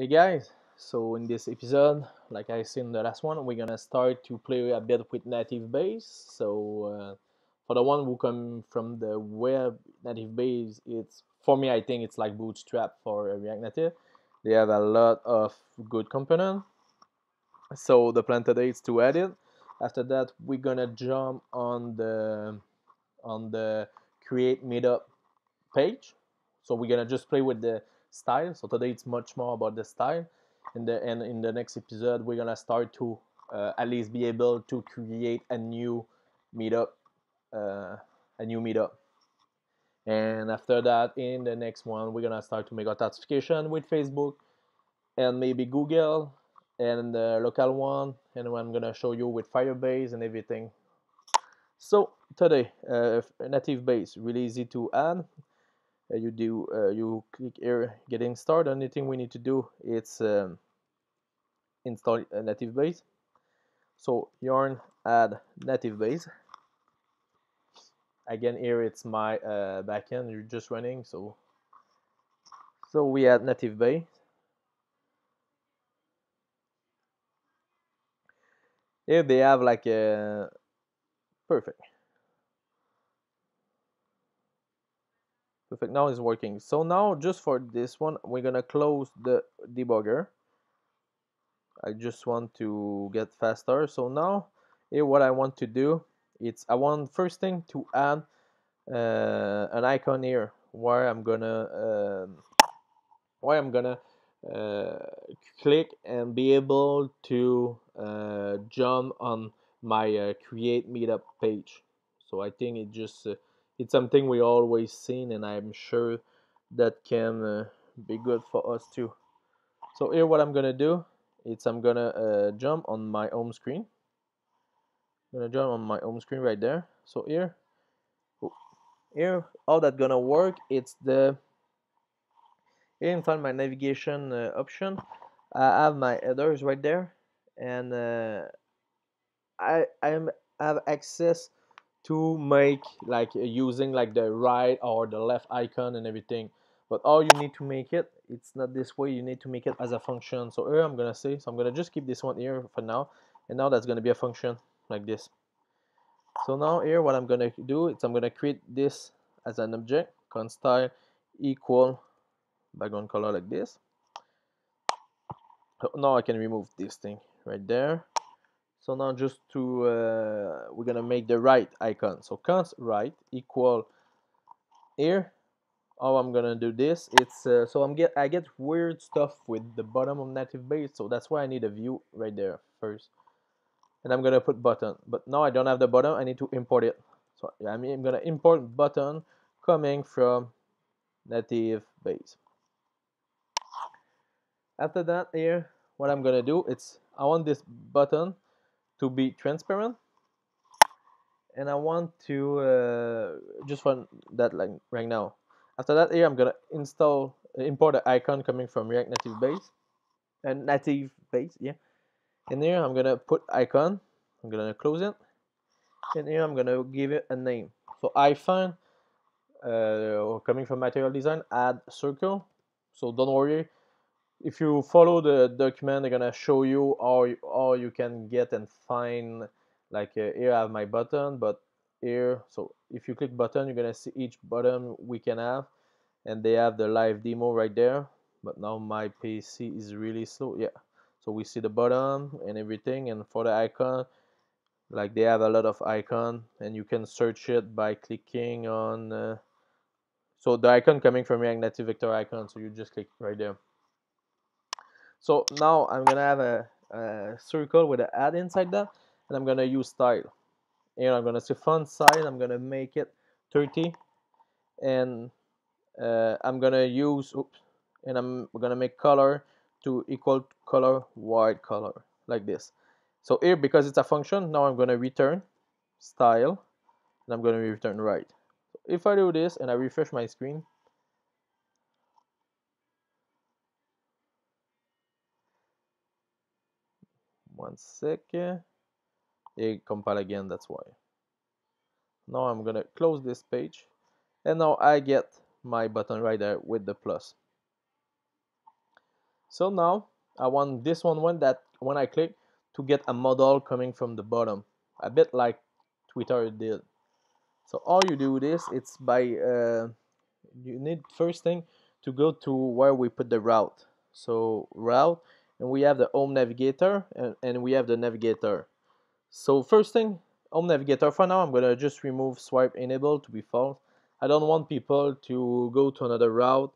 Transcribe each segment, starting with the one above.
Hey guys, so in this episode, like I said in the last one, we're gonna start to play a bit with native base. So uh, for the one who come from the web native base, it's for me I think it's like Bootstrap for React Native. They have a lot of good component. So the plan today is to add it. After that, we're gonna jump on the on the create meetup page. So we're gonna just play with the style. So today it's much more about the style. And the and in the next episode we're gonna start to uh, at least be able to create a new meetup, uh, a new meetup. And after that, in the next one, we're gonna start to make a authentication with Facebook and maybe Google and the local one. And I'm gonna show you with Firebase and everything. So today, uh, native base really easy to add you do uh, you click here getting started anything we need to do it's um, install a native base. So yarn add native base. Again here it's my uh, backend you're just running so so we add native base. Here they have like a perfect perfect. Now it's working. So now just for this one we're gonna close the debugger. I just want to get faster. So now here what I want to do it's I want first thing to add uh, an icon here. Where I'm gonna uh, where I'm gonna uh, click and be able to uh, jump on my uh, create meetup page. So I think it just uh, it's something we always seen and I'm sure that can uh, be good for us too. So here what I'm gonna do is I'm gonna uh, jump on my home screen. I'm gonna jump on my home screen right there. So here here all that gonna work it's the here in find my navigation uh, option I have my headers right there and uh, I I have access to make like uh, using like the right or the left icon and everything. But all you need to make it it's not this way. You need to make it as a function. So here I'm gonna say so I'm gonna just keep this one here for now. And now that's gonna be a function like this. So now here what I'm gonna do is I'm gonna create this as an object const style equal background color like this. Now I can remove this thing right there so now just to uh, we're gonna make the right icon. So const right equal here. How I'm gonna do this it's uh, so I'm get I get weird stuff with the bottom of native base so that's why I need a view right there first. And I'm gonna put button but now I don't have the button I need to import it. So I mean I'm gonna import button coming from native base. After that here what I'm gonna do it's I want this button to be transparent and I want to uh, just run that like right now. After that here I'm gonna install import the icon coming from React Native Base and native base yeah. And here I'm gonna put icon. I'm gonna close it. And here I'm gonna give it a name. So iPhone uh, coming from material design add circle. So don't worry if you follow the document they're gonna show you how you, how you can get and find like uh, here I have my button but here so if you click button you're gonna see each button we can have and they have the live demo right there but now my PC is really slow yeah. So we see the button and everything and for the icon like they have a lot of icon and you can search it by clicking on uh, so the icon coming from React Native Vector icon so you just click right there so now I'm gonna have a, a circle with an add inside that and I'm gonna use style. And I'm gonna say font size I'm gonna make it 30 and uh, I'm gonna use oops and I'm gonna make color to equal color white color like this. So here because it's a function now I'm gonna return style and I'm gonna return right. If I do this and I refresh my screen one second. It compile again that's why. Now I'm gonna close this page and now I get my button right there with the plus. So now I want this one when that when I click to get a modal coming from the bottom a bit like Twitter did. So all you do this it's by uh, you need first thing to go to where we put the route. So route and we have the home navigator and, and we have the navigator. So first thing home navigator for now I'm gonna just remove swipe enable to be false I don't want people to go to another route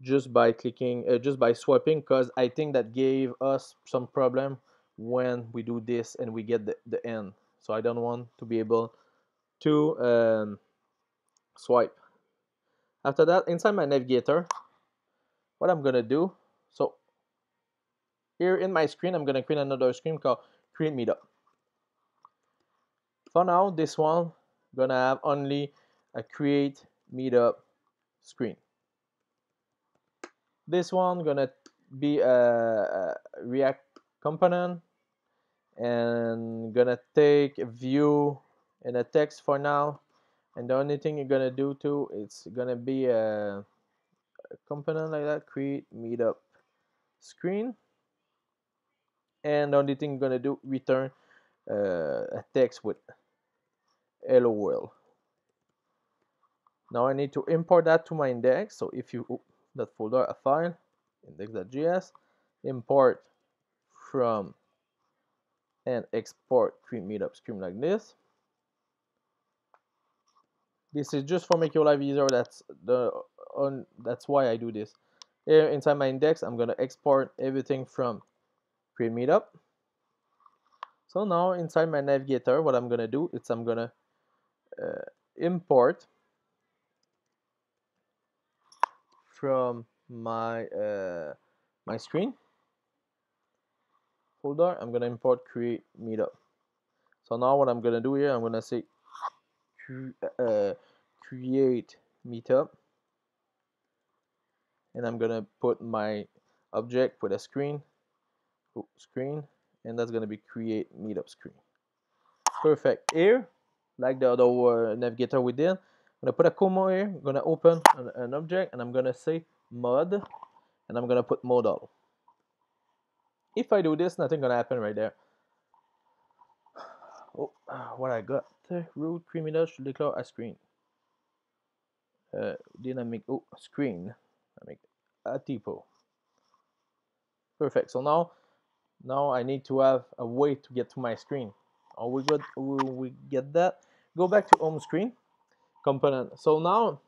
just by clicking uh, just by swiping because I think that gave us some problem when we do this and we get the, the end. So I don't want to be able to um, swipe. After that inside my navigator what I'm gonna do so here in my screen I'm gonna create another screen called create meetup. For now this one gonna have only a create meetup screen. This one gonna be a, react component and gonna take a view and a text for now. And the only thing you're gonna do too it's gonna be a, a component like that create meetup screen and the only thing you're gonna do return uh, a text with world now I need to import that to my index. So if you that folder a file index.js import from and export create meetup screen like this. This is just for make your life easier. That's the on that's why I do this. Here inside my index I'm gonna export everything from create meetup so now inside my navigator what I'm gonna do is I'm gonna uh, import from my uh, my screen folder. I'm gonna import create meetup so now what I'm gonna do here I'm gonna say uh, create meetup. And I'm gonna put my object with a screen screen and that's gonna be create meetup screen. Perfect. Here like the other navigator we did I'm gonna put a comma here I'm gonna open an, an object and I'm gonna say mod and I'm gonna put modal. If I do this nothing gonna happen right there. Oh what I got root criminal should declare a screen. Uh, dynamic oh screen. I make a typo. Perfect. So now now I need to have a way to get to my screen. How we got we get that? Go back to home screen component. So now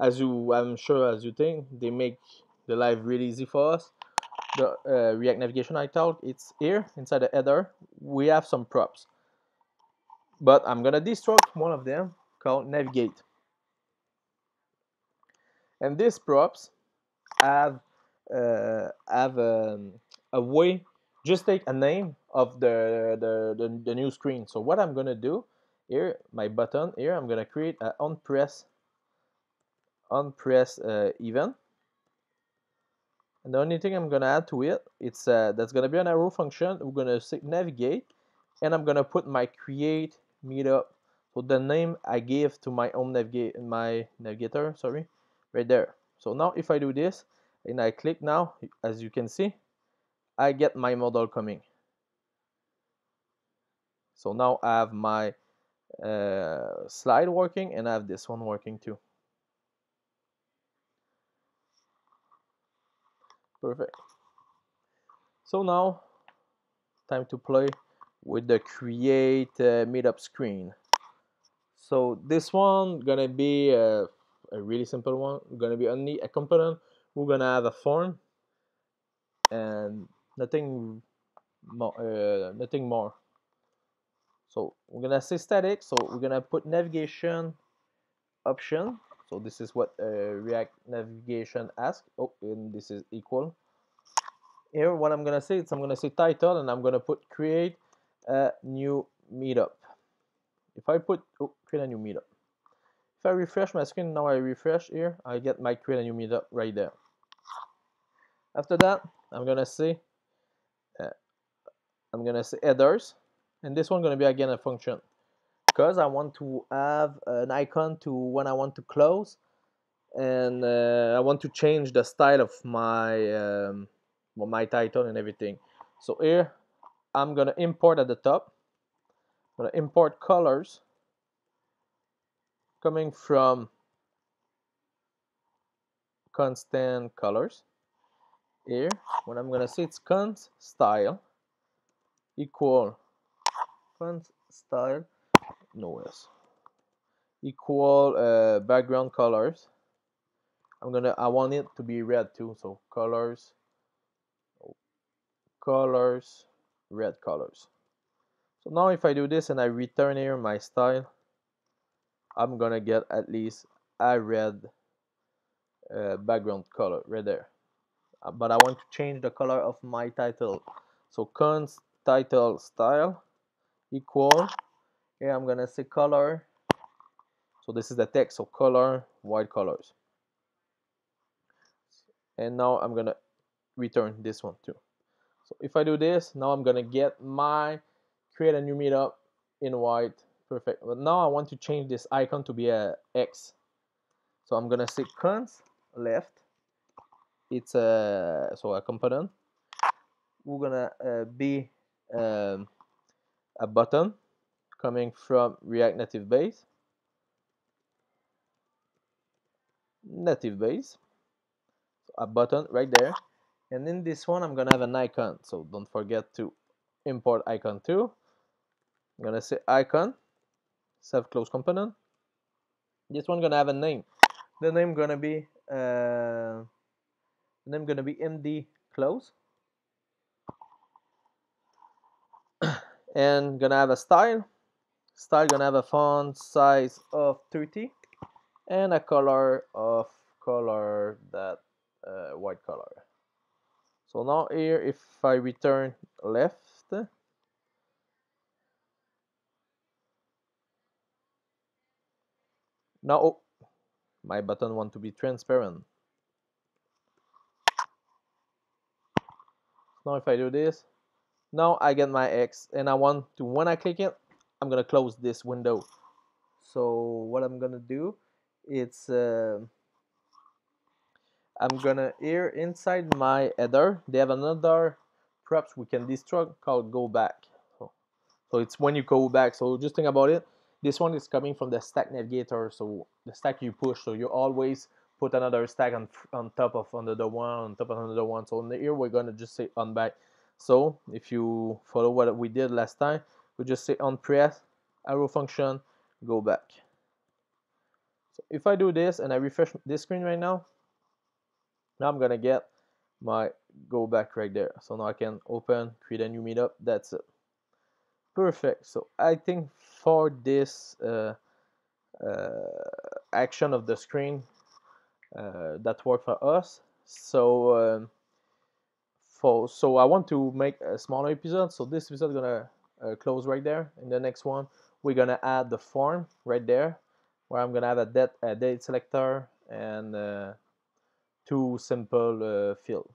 as you I'm sure as you think they make the life really easy for us. The uh, React navigation I talked it's here inside the header. We have some props but I'm gonna destruct one of them called navigate. And these props have have um, a way just take a name of the, the, the, the, new screen. So what I'm gonna do here my button here I'm gonna create an on press on press uh, event. And the only thing I'm gonna add to it it's uh, that's gonna be an arrow function. We're gonna say navigate and I'm gonna put my create meetup. So the name I gave to my own navigate my navigator sorry right there. So now if I do this and I click now as you can see I get my modal coming. So now I have my uh, slide working and I have this one working too. Perfect. So now time to play with the create uh, meetup screen. So this one gonna be a, a really simple one gonna be only a component we're gonna have a form and nothing more uh, nothing more. So we're gonna say static so we're gonna put navigation option. So this is what uh, react navigation asks. Oh and this is equal. Here what I'm gonna say is I'm gonna say title and I'm gonna put create a new meetup. If I put oh, create a new meetup. If I refresh my screen now I refresh here I get my create a new meetup right there after that I'm gonna say uh, I'm gonna say headers and this one gonna be again a function. Because I want to have an icon to when I want to close and uh, I want to change the style of my um, well, my title and everything. So here I'm gonna import at the top. I'm gonna import colors coming from constant colors here. What I'm gonna say it's const style equal const style no s equal uh, background colors. I'm gonna I want it to be red too so colors colors red colors. So now if I do this and I return here my style I'm gonna get at least a red uh, background color right there Uh, but I want to change the color of my title. So const title style equal here I'm gonna say color. So this is the text. So color white colors. And now I'm gonna return this one too. So if I do this now I'm gonna get my create a new meetup in white. Perfect. But now I want to change this icon to be a X. So I'm gonna say const left it's a so a component. We're gonna uh, be um, a button coming from React Native Base. Native base. A button right there. And in this one I'm gonna have an icon. So don't forget to import icon too. I'm gonna say icon self close component. This one gonna have a name. The name gonna be uh, name gonna be md close. And gonna have a style. Style gonna have a font size of 30 and a color of color that uh, white color. So now here if I return left now oh, my button want to be transparent now if I do this. Now I get my X and I want to when I click it I'm gonna close this window. So what I'm gonna do it's uh, I'm gonna here inside my header they have another props we can destroy called go back. So, so it's when you go back. So just think about it. This one is coming from the stack navigator. So the stack you push. So you always put another stack on, on top of another one on top of another one. So here we're gonna just say on back. So if you follow what we did last time we just say on press arrow function go back. So if I do this and I refresh this screen right now now I'm gonna get my go back right there. So now I can open create a new meetup. That's it. Perfect. So I think for this uh, uh, action of the screen that work for us. So um, for so I want to make a smaller episode. So this episode gonna uh, close right there. In the next one we're gonna add the form right there where I'm gonna have a date, a date selector and uh, two simple uh, field.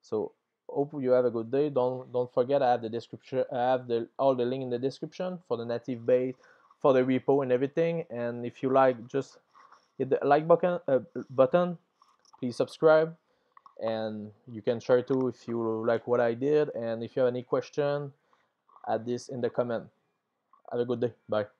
So hope you have a good day. Don't don't forget i have the description i have the all the link in the description for the native base for the repo and everything. And if you like just hit the like button uh, button please subscribe and you can share too if you like what i did and if you have any question add this in the comment. Have a good day. Bye